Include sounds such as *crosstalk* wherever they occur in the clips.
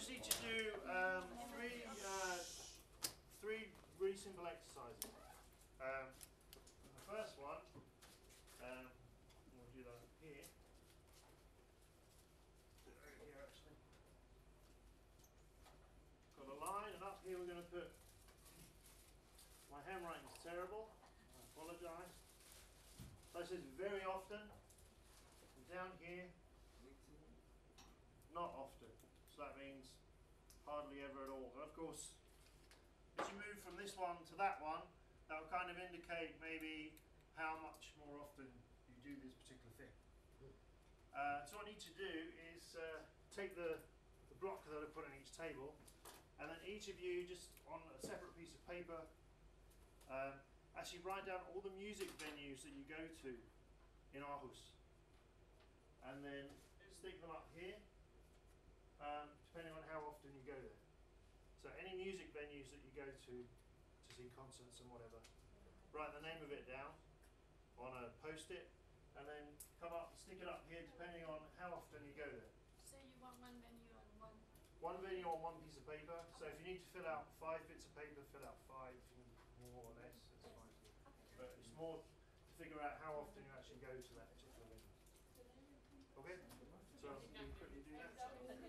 just need to do um, three, uh, three really simple exercises. Um, the first one, um, we'll do that here. Here actually. Got a line, and up here we're going to put. My handwriting is terrible. I apologise. So this is very often. And down here, not often. That means hardly ever at all. And of course, as you move from this one to that one, that will kind of indicate maybe how much more often you do this particular thing. Uh, so what I need to do is uh, take the, the block that I put on each table, and then each of you just on a separate piece of paper, um, actually write down all the music venues that you go to in Aarhus, and then stick them up here um, depending on how often you go there. So any music venues that you go to to see concerts and whatever, write the name of it down on a post-it, and then come up, stick it up here depending on how often you go there. So you want one venue and one. One venue on one piece of paper. So if you need to fill out five bits of paper, fill out five, if you need more or less, that's fine. But it's more to figure out how often you actually go to that particular venue. Okay? So you can quickly do that. I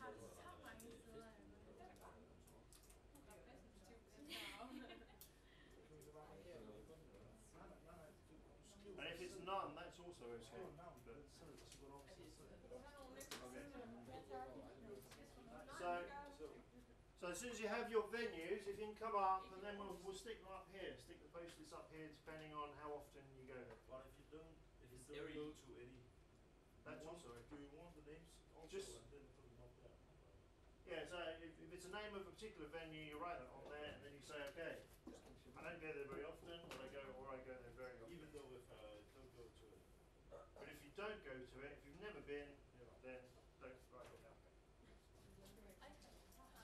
have samma And if it's none, that's also okay. So, so as soon as you have your venues, if you can come up, and then we'll, we'll stick them up here. Stick the post-its up here, depending on how often you go there. But if you don't, if It's you don't every- go to any, That's you also. Do you want the names also Just- and then put them up there? Yeah, so if, if it's a name of a particular venue, you write it on there, and then you say, okay, I don't go there very often, but I go, or I go there very often. Even though if I don't go to it, But if you don't go to it, if you've never been, you then don't write it down.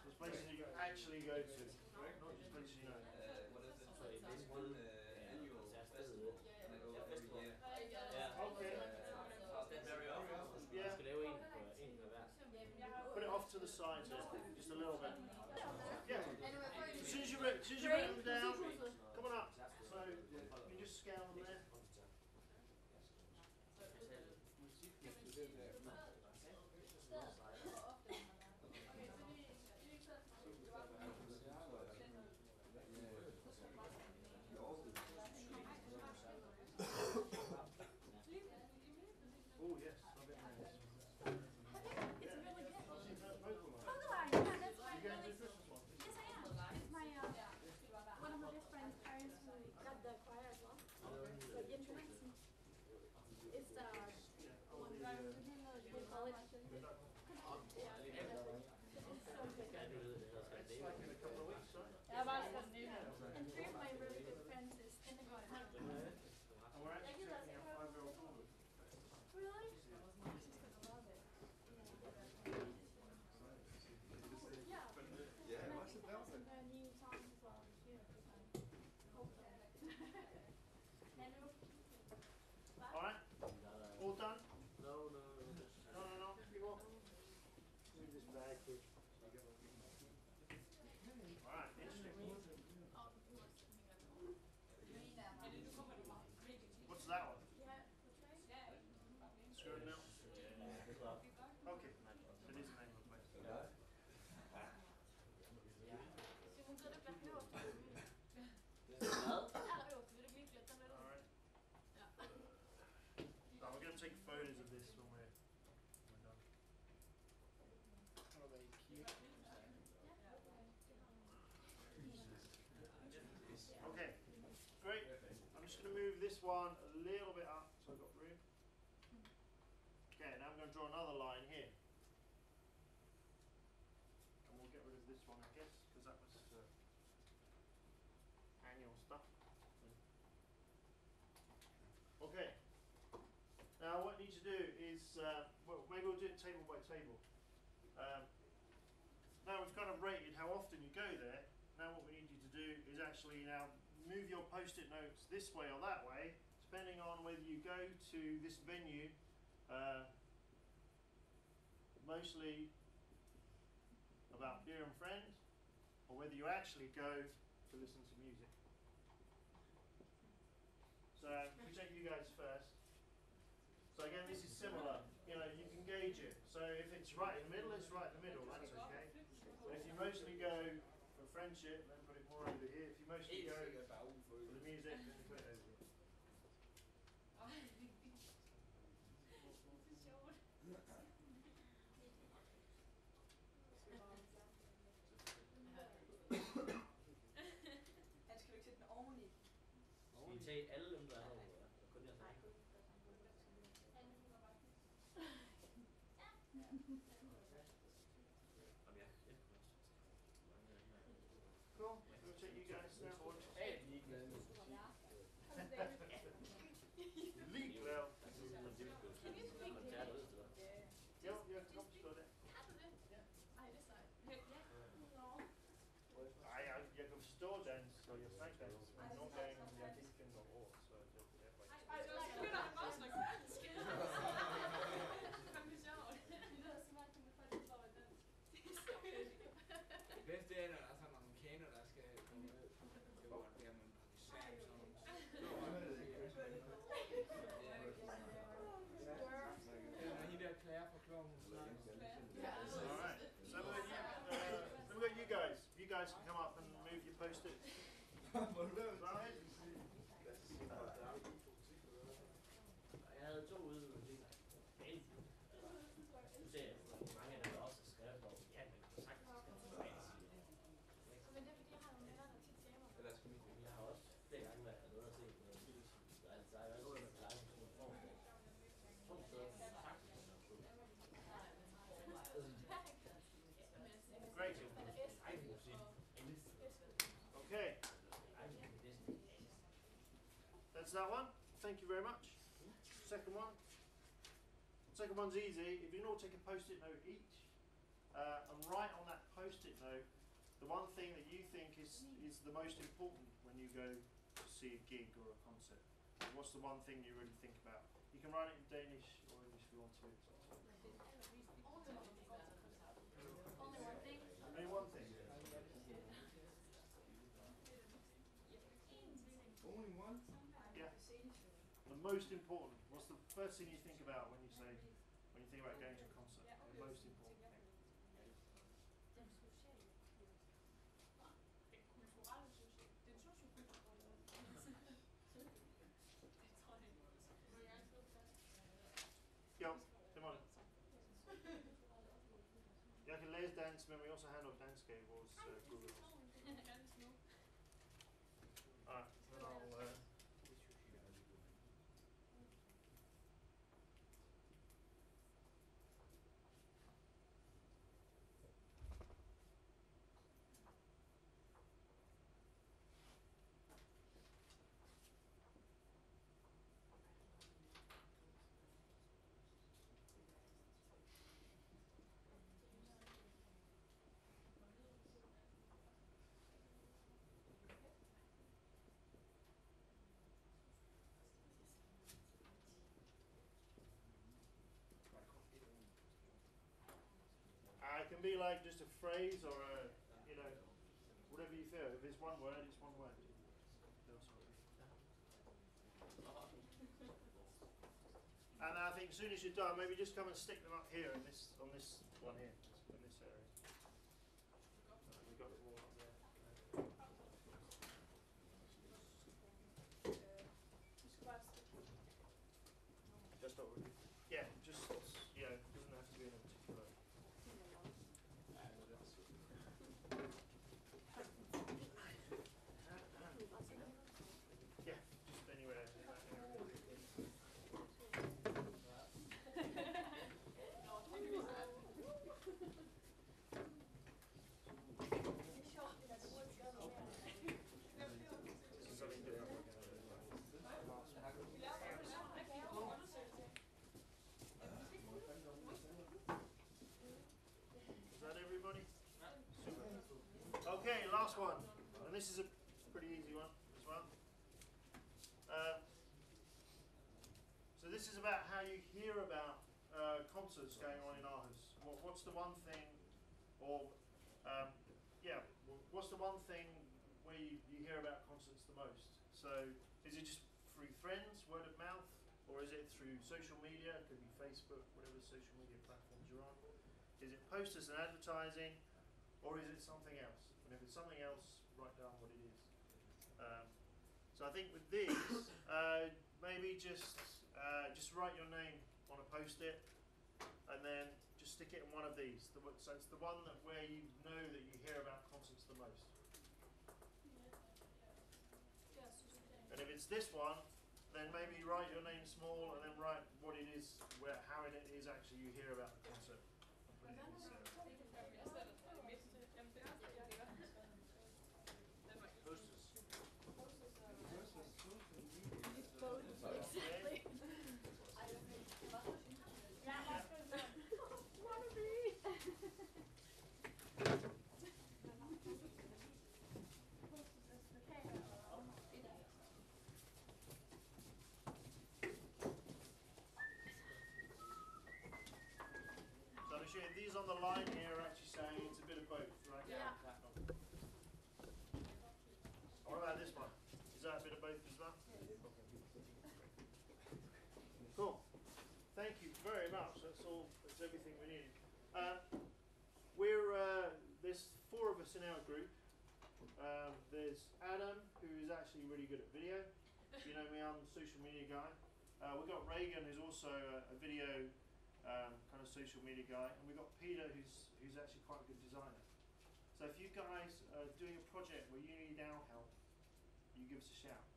Just places you actually go to, correct? Not just places you know. Uh, what is it? So this one uh, annual festival, and I go every year. Ja. Okay. Uh, very often. Yeah. Man skal lave en på en på hver. Put it off to the side here, just a little bit. Yeah. As soon as you writ- as soon as you written them down, come on up. So you just scan them there. Oh yes, I've been there. It's really good. I've seen that both of them. Oh, no, I, yeah, that's You my, going to the Christmas one? yes, I am. It's my, uh, one of my best friend's parents who got the choir as well. So Jens Johansen. It's the one with college. Yeah. It's so good. Skal du vide, det hedder skal It's det. like in a couple of weeks, right? Yeah, but and three of my really good friends is in the choir. And we're actually taking our five-year-old forward. Really? She's gonna love it. Yeah. Yeah, And I what's think it they have about? some uh, new songs as well this year. so I hope so. All right, all done? No, no, no. No, no, no. You want? Move this bag here. All right, interesting. What's that one? Yeah. Screw now. Okay, it is the name of place. Ja. Så hon kunde bättre åt Hvad? Alla åker, är du lycklig att den är All right. Ja. No, we're going to take photos of this when we're, we're done. Are they cute? Okay, great. I'm just going to move one a little bit up so I've got room. Okay, now I'm going to draw another line here. And we'll get rid of this one, I guess, because that was uh, annual stuff. Okay. Now what I need to do is, uh, well, maybe we'll do it table by table. Um, now we've kind of rated how often you go there. Now what we need you to do is actually now move your post-it notes this way or that way, depending on whether you go to this venue, uh, mostly about beer and friends, or whether you actually go to listen to music. So we take you guys first. So again, this is similar. You know, you can gauge it. So if it's right in the middle, it's right in the middle. That's okay. But if you mostly go for friendship, then over here. If you mostly Helt go sikkert bare ugen for the music, then you put it over here. Han skal jo ikke sætte den oveni. Skal I tage alle dem, der er herovre? Eller kun jeg selv? Jamen ja, det kunne også. Cool. We'll take you guys now. Helt ligeglad med Ligeglad. Can you speak Man tager det ud, så. Jo, jeg kan godt forstå det. Kan du det? Ja. Jeg, kan forstå dans, og jeg snakker dans, men nogle gange jeg kan ikke finde nogle ord, så det er derfor ikke. Ej, nej, begynder han bare at snakke dansk. Det er fandme sjovt. Det lyder som om, han kan få det for at dansk. Det er så fedt. Det bedste er, når der er sådan nogle amerikanere, der skal komme ned. Det var godt der, man pakistan sådan nogle. Det er når hende der Claire fra Kloven, hun snakker. Alright, so we've got, you, uh, then we've got you guys. You guys can come up and move your post-it. *laughs* Right? Jeg havde to ude, og det er helt Nu ser jeg, hvor mange af dem der også har skrevet, hvor ja, man kan sagtens skrive på fancy. Men det er fordi, jeg har nogle venner, der tit gamer. Eller skal vi Men jeg har også flere gange været nede og set noget film. Der er, der er jo også en leje på en form. To steder, hvor man sagtens kan være på. Great. Ej, musik. Okay, Ej, næsten. That's that one. Thank you very much. Second one. Second one's easy. If you can all take a post-it note each, uh, and write on that post-it note the one thing that you think is, is the most important when you go to see a gig or a concert. What's the one thing you really think about? You can write it in Danish or English if you want to. Only one thing. Only one thing. Only one? Yeah. The most important. What's the first thing you think about when you say when you think about going to a concert? The most important thing. Sociokulturelle. Det skrive det? Jeg kan læse dansk, men vi også har noget dansk uh, Google. Alright, then I'll uh, Uh, it can be like just a phrase or a, you know, whatever you feel. If it's one word, it's one word. And I think as soon as you're done, maybe just come and stick them up here in this on this one here, in this area. Right, we got them all up there. Just over. Yeah, just yeah, it doesn't have to be in a particular. Yeah, just anywhere. in that area. Something different. Is that everybody? Super. Okay, last one. And this is a pretty easy one as well. Um, so this is about how you hear about uh, concerts going on in Aarhus. What, what's the one thing, or um, yeah, what's the one thing where you, you hear about concerts the most? So is it just through friends, word of mouth, or is it through social media? It could be Facebook, whatever social media platforms you're on. Is it posters and advertising, or is it something else? Something else, write down what it is. Um, so I think with these, *coughs* uh, maybe just uh, just write your name on a post-it, and then just stick it in one of these. The, so it's the one that where you know that you hear about concerts the most. And if it's this one, then maybe write your name small, and then write what it is, where how it is actually you hear about the concert. Put it in the center. Posters. Okay. So These on the line here are actually saying it's a bit of both, right? Yeah. What about this one? Is that a bit of both as well? Cool. Thank you very much. That's all. That's everything we need. Uh, we're uh, there's four of us in our group. Um, there's Adam, who is actually really good at video. You know me, I'm the social media guy. Uh, we've got Reagan, who's also a, a video um, kind of social media guy, and we've got Peter, who's who's actually quite a good designer. So if you guys are doing a project where you need our help, you give us a shout